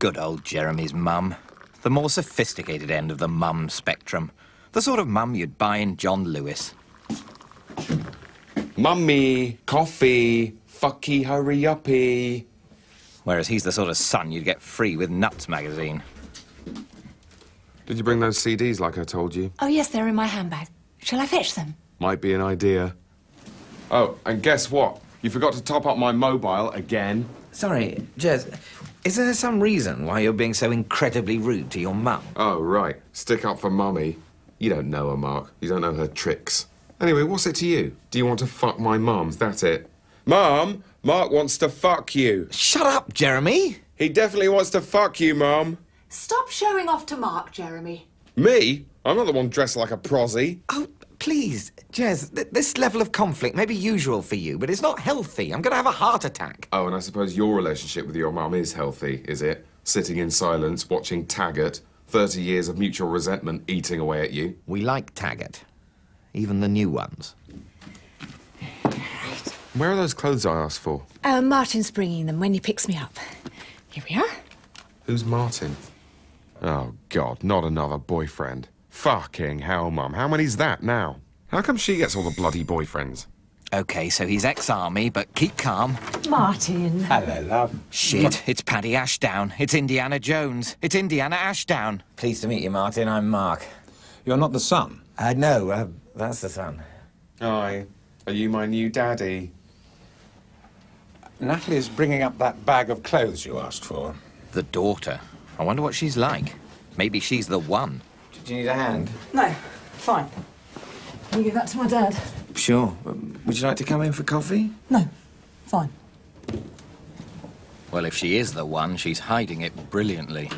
Good old Jeremy's mum. The more sophisticated end of the mum spectrum. The sort of mum you'd buy in John Lewis. Mummy, coffee, fucky, hurry uppy. Whereas he's the sort of son you'd get free with Nuts magazine. Did you bring those CDs like I told you? Oh, yes, they're in my handbag. Shall I fetch them? Might be an idea. Oh, and guess what? You forgot to top up my mobile again. Sorry, Jez, is there some reason why you're being so incredibly rude to your mum? Oh, right. Stick up for Mummy. You don't know her, Mark. You don't know her tricks. Anyway, what's it to you? Do you want to fuck my mum? That's it. Mum, Mark wants to fuck you. Shut up, Jeremy! He definitely wants to fuck you, Mum. Stop showing off to Mark, Jeremy. Me? I'm not the one dressed like a prosy. Oh, please, Jez, th- this level of conflict may be usual for you, but it's not healthy. I'm going to have a heart attack. Oh, and I suppose your relationship with your mum is healthy, is it? Sitting in silence, watching Taggart, 30 years of mutual resentment eating away at you. We like Taggart, even the new ones. Where are those clothes I asked for? Uh, Martin's bringing them when he picks me up. Here we are. Who's Martin? Oh, God, not another boyfriend. Fucking hell, Mum. How many's that now? How come she gets all the bloody boyfriends? Okay, so he's ex-army, but keep calm. Martin. Hello, love. Shit, it's Paddy Ashdown. It's Indiana Jones. It's Indiana Ashdown. Pleased to meet you, Martin. I'm Mark. You're not the son. Uh, no, uh, that's the son. Aye. Are you my new daddy? Natalie's bringing up that bag of clothes you asked for. The daughter. I wonder what she's like. Maybe she's the one. Do you need a hand? No, fine. Can you give that to my dad. Sure. Would you like to come in for coffee? No, fine. Well, if she is the one, she's hiding it brilliantly.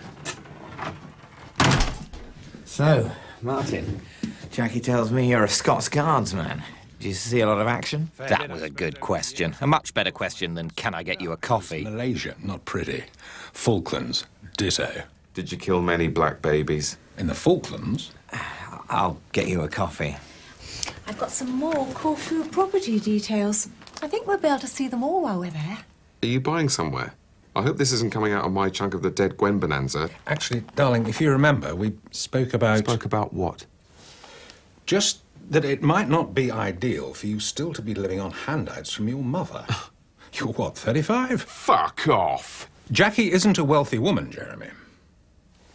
So, Martin, Jackie tells me you're a Scots Guardsman. Did you see a lot of action? That was a good question. A much better question than can I get you a coffee? Malaysia, not pretty. Falklands, ditto. Did you kill many black babies? In the Falklands, uh, I'll get you a coffee. I've got some more Corfu property details. I think we'll be able to see them all while we're there. Are you buying somewhere? I hope this isn't coming out of my chunk of the dead Gwen bonanza. actually, darling, if you remember, we spoke about Spoke about what? just that it might not be ideal for you still to be living on handouts from your mother. You're what, 35? Fuck off! Jackie isn't a wealthy woman, Jeremy.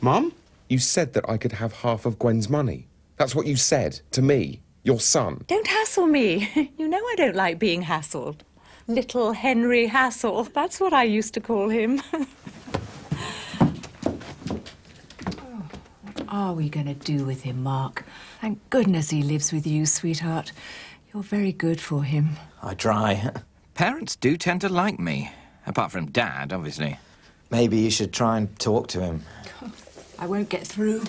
Mum? You said that I could have half of Gwen's money. That's what you said to me, your son. Don't hassle me. You know I don't like being hassled. Little Henry Hassle, That's what I used to call him. what are we going to do with him, Mark? Thank goodness he lives with you, sweetheart. You're very good for him. I try. Parents do tend to like me. Apart from Dad, obviously. Maybe you should try and talk to him. I won't get through.